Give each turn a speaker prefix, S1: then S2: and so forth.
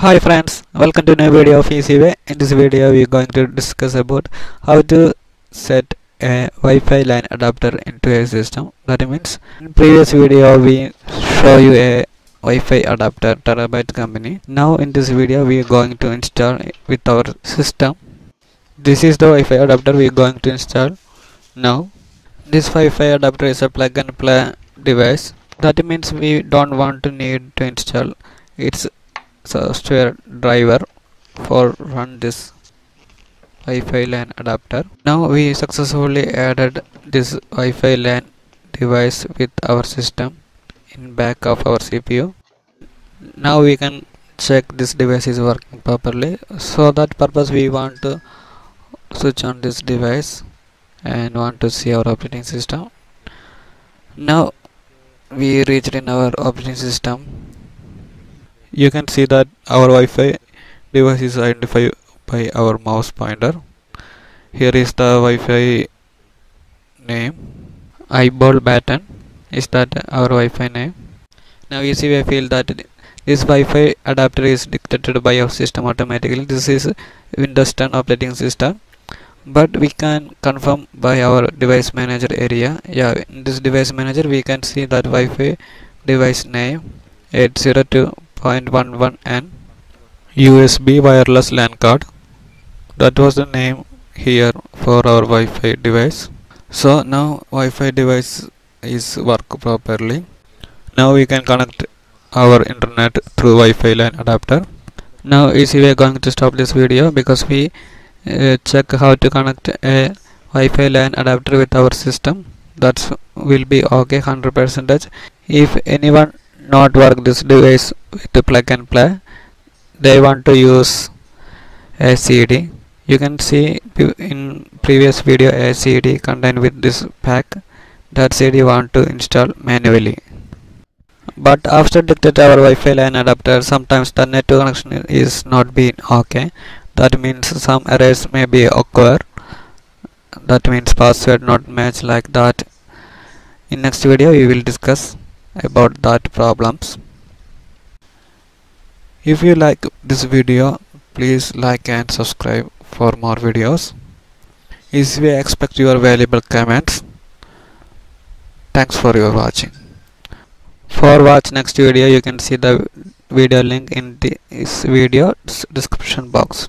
S1: Hi friends, welcome to new video of EasyWay. In this video we are going to discuss about how to set a Wi-Fi LAN adapter into a system. That means in previous video we show you a Wi-Fi adapter Terabyte company. Now in this video we are going to install it with our system. This is the Wi-Fi adapter we are going to install now. This Wi-Fi adapter is a plug and play device. That means we don't want to need to install its software driver for run this Wi-Fi LAN adapter. Now we successfully added this Wi-Fi LAN device with our system in back of our CPU. Now we can check this device is working properly. So that purpose we want to switch on this device and want to see our operating system. Now we reached in our operating system you can see that our Wi-Fi device is identified by our mouse pointer. Here is the Wi-Fi name. Eyeball button is that our Wi-Fi name. Now you see I feel that this Wi-Fi adapter is dictated by our system automatically. This is Windows 10 operating system. But we can confirm by our device manager area. Yeah in this device manager we can see that Wi-Fi device name 802.11n USB wireless LAN card. That was the name here for our Wi-Fi device. So now Wi-Fi device is work properly. Now we can connect our internet through Wi-Fi LAN adapter. Now easy we are going to stop this video because we uh, check how to connect a Wi-Fi LAN adapter with our system. That will be okay 100 percentage. If anyone not work this device with the plug and play. They want to use a CD you can see in previous video a CD contained with this pack. That CD want to install manually. But after detect our Wi-Fi LAN adapter sometimes the network connection is not being okay. That means some errors may be occur. That means password not match like that. In next video we will discuss about that problems. If you like this video please like and subscribe for more videos. If we expect your valuable comments. Thanks for your watching. For watch next video you can see the video link in this video description box